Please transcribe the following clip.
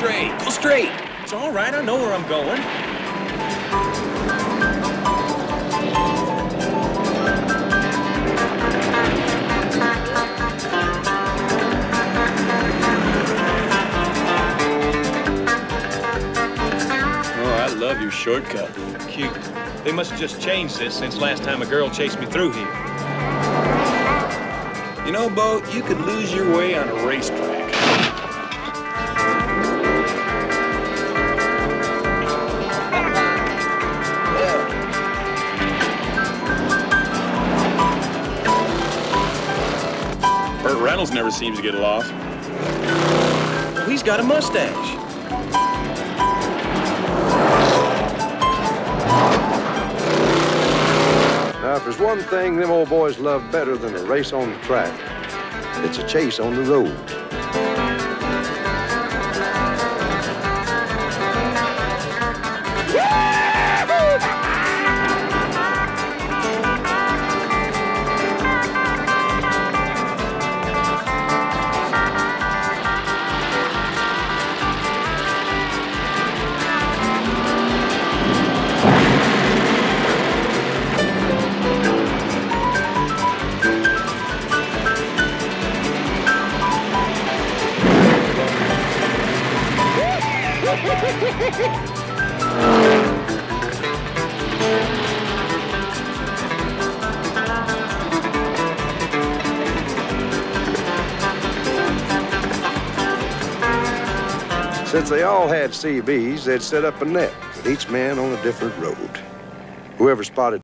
straight. Go straight. It's all right. I know where I'm going. Oh, I love your shortcut. Cute. They must have just changed this since last time a girl chased me through here. You know, Bo, you could lose your way on a racetrack. Burt Reynolds never seems to get lost. Well, he's got a mustache. Now, if there's one thing them old boys love better than a race on the track, it's a chase on the road. Since they all had CBs, they'd set up a net with each man on a different road. Whoever spotted